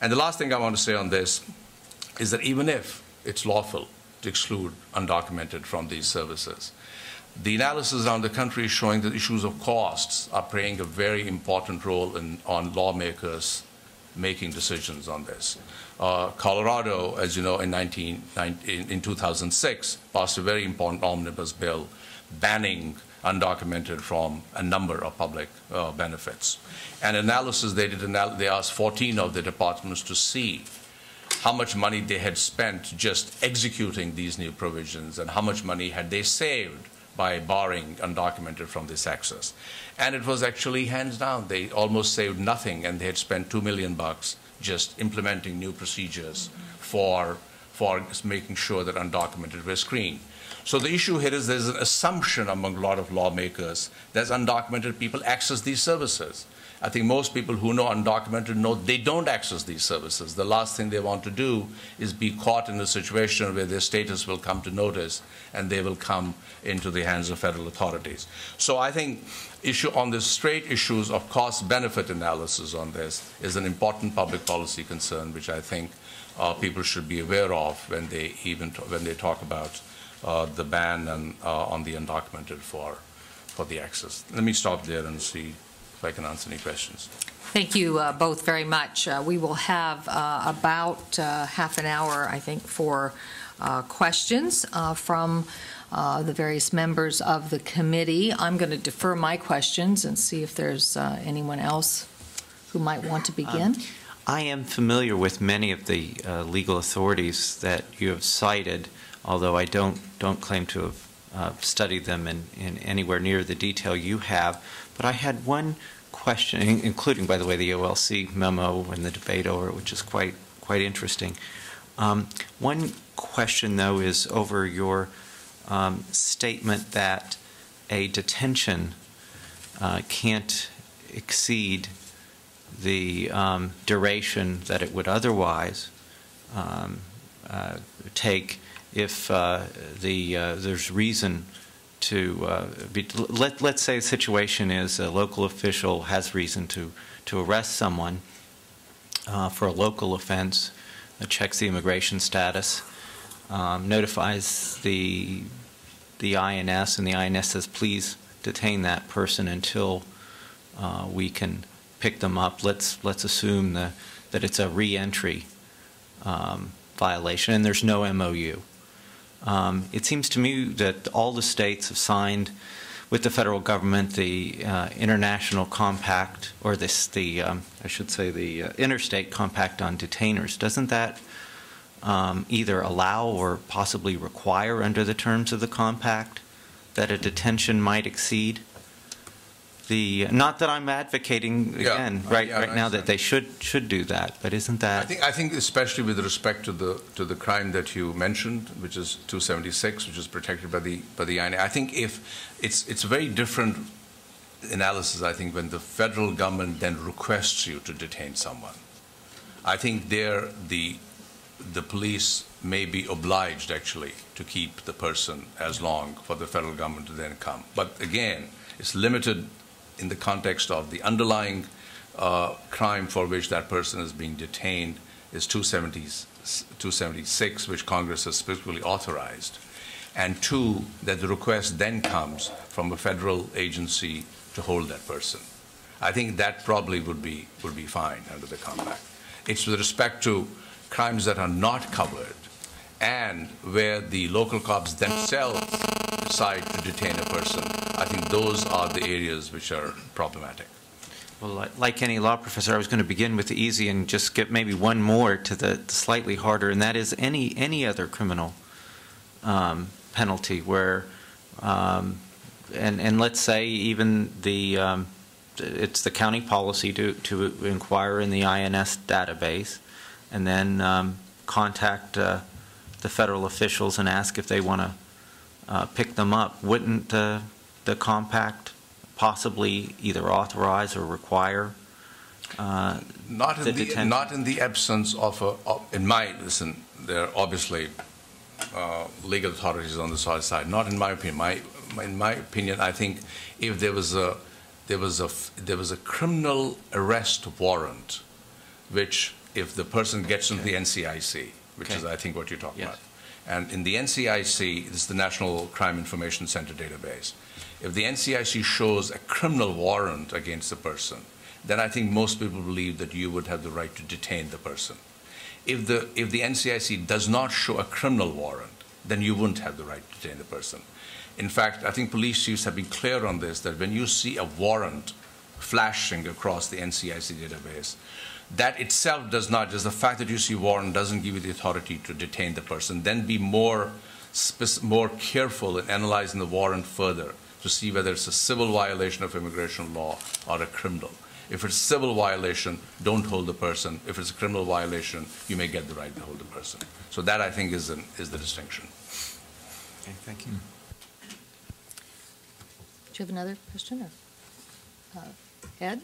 And the last thing I want to say on this is that even if it's lawful to exclude undocumented from these services, the analysis around the country is showing that issues of costs are playing a very important role in, on lawmakers making decisions on this. Uh, Colorado, as you know, in, 19, in, in 2006, passed a very important omnibus bill banning undocumented from a number of public uh, benefits. And analysis, they did, anal they asked 14 of the departments to see how much money they had spent just executing these new provisions and how much money had they saved by barring undocumented from this access. And it was actually hands down. They almost saved nothing, and they had spent two million bucks just implementing new procedures for, for making sure that undocumented were screened. So the issue here is there's an assumption among a lot of lawmakers that undocumented people access these services. I think most people who know undocumented know they don't access these services. The last thing they want to do is be caught in a situation where their status will come to notice and they will come into the hands of federal authorities. So I think issue on the straight issues of cost benefit analysis on this is an important public policy concern which I think uh, people should be aware of when they even when they talk about uh, the ban and, uh, on the undocumented for for the access. Let me stop there and see if I can answer any questions. Thank you uh, both very much. Uh, we will have uh, about uh, half an hour, I think, for uh, questions uh, from the various members of the committee. I'm going to defer my questions and see if there's anyone else who might want to begin. Um, I am familiar with many of the legal authorities that you have cited, although I don't don't claim to have uh, studied them in, in anywhere near the detail you have. But I had one question, including, by the way, the OLC memo and the debate over it, which is quite quite interesting. Um, one question, though, is over your um, statement that a detention uh, can't exceed the um, duration that it would otherwise um, uh, take if uh, the uh, there's reason to uh, be, let let's say a situation is a local official has reason to to arrest someone uh, for a local offense, checks the immigration status, um, notifies the the INS, and the INS says, please detain that person until uh, we can pick them up. Let's let's assume the, that it's a reentry um, violation, and there's no MOU. Um, it seems to me that all the states have signed with the federal government the uh, international compact, or this, the um, I should say the uh, interstate compact on detainers. Doesn't that um, either allow or possibly require, under the terms of the compact, that a detention might exceed the not that I'm advocating again yeah, right right now that they should should do that, but isn't that? I think I think especially with respect to the to the crime that you mentioned, which is 276, which is protected by the by the INA. I think if it's it's a very different analysis. I think when the federal government then requests you to detain someone, I think there the the police may be obliged actually to keep the person as long for the federal government to then come. But again, it's limited in the context of the underlying uh, crime for which that person is being detained is 276, which Congress has specifically authorized, and two, that the request then comes from a federal agency to hold that person. I think that probably would be, would be fine under the compact. It's with respect to crimes that are not covered and where the local cops themselves decide to detain a person, I think those are the areas which are problematic. Well, like any law professor, I was going to begin with the easy and just get maybe one more to the slightly harder, and that is any any other criminal um, penalty where, um, and and let's say even the um, it's the county policy to to inquire in the INS database, and then um, contact. Uh, the federal officials and ask if they want to uh, pick them up, wouldn't uh, the compact possibly either authorize or require uh, not in the, the not in the absence of a of, in my listen there are obviously uh, legal authorities on the other side not in my opinion my in my opinion I think if there was a there was a there was a criminal arrest warrant which if the person gets into the NCIC, which is, I think, what you're talking Yes. about. And in the NCIC, this is the National Crime Information Center database. If the NCIC shows a criminal warrant against the person, then I think most people believe that you would have the right to detain the person. If the, if the NCIC does not show a criminal warrant, then you wouldn't have the right to detain the person. In fact, I think police chiefs have been clear on this, that when you see a warrant flashing across the NCIC database, that itself does not, just the fact that you see warrant doesn't give you the authority to detain the person. Then be more, more careful in analyzing the warrant further to see whether it's a civil violation of immigration law or a criminal. If it's civil violation, don't hold the person. If it's a criminal violation, you may get the right to hold the person. So that, I think, is, an, is the distinction. Okay, thank you. Do you have another question? or, uh, Ed?